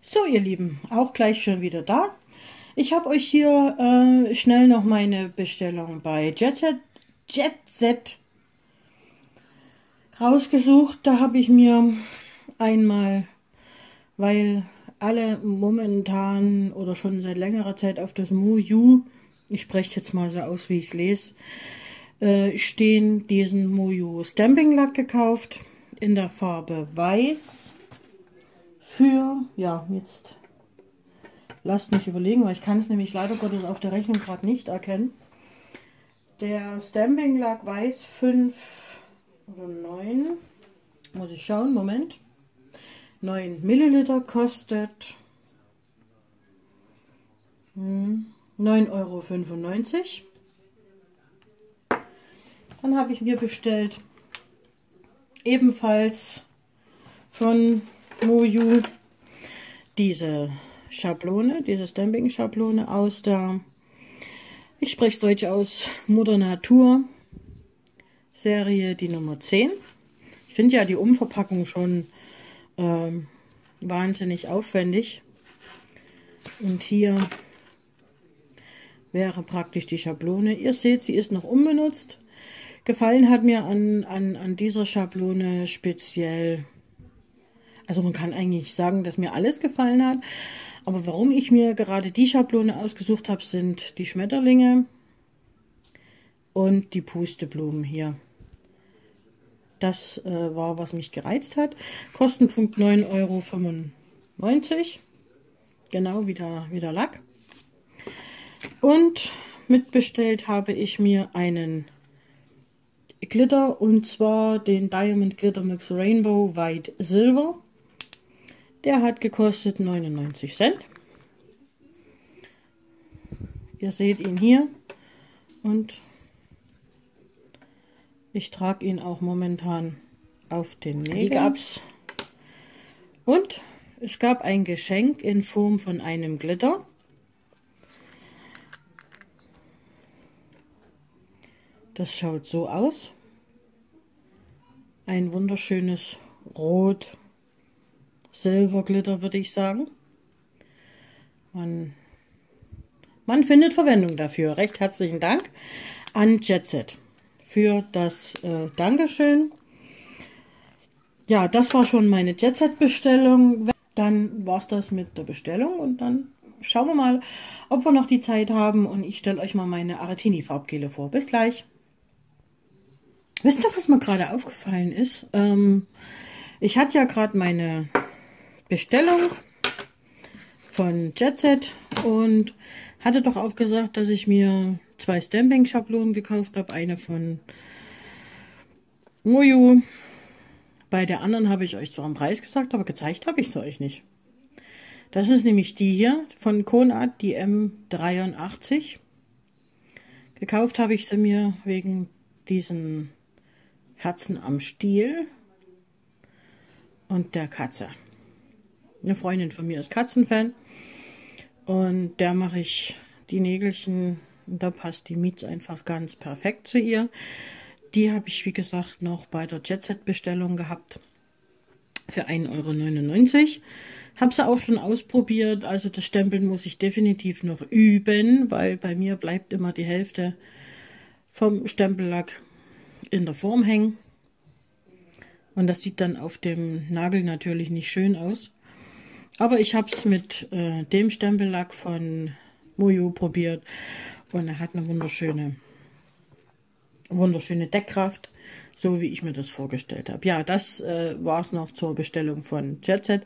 So, ihr Lieben, auch gleich schon wieder da. Ich habe euch hier äh, schnell noch meine Bestellung bei JetZ, JetZ rausgesucht. Da habe ich mir einmal, weil alle momentan oder schon seit längerer Zeit auf das Muju, ich spreche jetzt mal so aus, wie ich es lese, äh, stehen, diesen Muju Stamping Lack gekauft in der Farbe Weiß für, ja, jetzt lasst mich überlegen, weil ich kann es nämlich leider Gottes auf der Rechnung gerade nicht erkennen. Der Stamping Lack Weiß 5 oder 9, muss ich schauen, Moment. 9 Milliliter kostet hm, 9,95 Euro. Dann habe ich mir bestellt ebenfalls von Moju diese Schablone, diese Stamping-Schablone aus der, ich spreche es deutsch aus, Mutter Natur Serie, die Nummer 10. Ich finde ja die Umverpackung schon ähm, wahnsinnig aufwendig. Und hier wäre praktisch die Schablone. Ihr seht, sie ist noch unbenutzt. Gefallen hat mir an, an, an dieser Schablone speziell also man kann eigentlich sagen, dass mir alles gefallen hat. Aber warum ich mir gerade die Schablone ausgesucht habe, sind die Schmetterlinge und die Pusteblumen hier. Das äh, war, was mich gereizt hat. Kostenpunkt 9,95 Euro. Genau wie der, wie der Lack. Und mitbestellt habe ich mir einen Glitter und zwar den Diamond Glitter Mix Rainbow White Silver. Der hat gekostet 99 Cent. Ihr seht ihn hier und ich trage ihn auch momentan auf den Nägeln. Und es gab ein Geschenk in Form von einem Glitter. Das schaut so aus. Ein wunderschönes Rot Silberglitter, würde ich sagen. Man, man findet Verwendung dafür. Recht herzlichen Dank an JetSet für das äh, Dankeschön. Ja, das war schon meine JetSet-Bestellung. Dann war es das mit der Bestellung und dann schauen wir mal, ob wir noch die Zeit haben und ich stelle euch mal meine Aretini-Farbgele vor. Bis gleich. Wisst ihr, was mir gerade aufgefallen ist? Ähm, ich hatte ja gerade meine Bestellung von JetSet und hatte doch auch gesagt, dass ich mir zwei Stamping-Schablonen gekauft habe. Eine von Moju. Bei der anderen habe ich euch zwar einen Preis gesagt, aber gezeigt habe ich es euch nicht. Das ist nämlich die hier von Konad, die M83. Gekauft habe ich sie mir wegen diesen Herzen am Stiel und der Katze. Eine Freundin von mir ist Katzenfan. Und der mache ich die Nägelchen. Und da passt die Miets einfach ganz perfekt zu ihr. Die habe ich, wie gesagt, noch bei der Jetset-Bestellung gehabt. Für 1,99 Euro. Habe sie auch schon ausprobiert. Also das Stempeln muss ich definitiv noch üben, weil bei mir bleibt immer die Hälfte vom Stempellack in der Form hängen. Und das sieht dann auf dem Nagel natürlich nicht schön aus. Aber ich habe es mit äh, dem Stempellack von Mojo probiert und er hat eine wunderschöne, wunderschöne Deckkraft, so wie ich mir das vorgestellt habe. Ja, das äh, war es noch zur Bestellung von JetSet.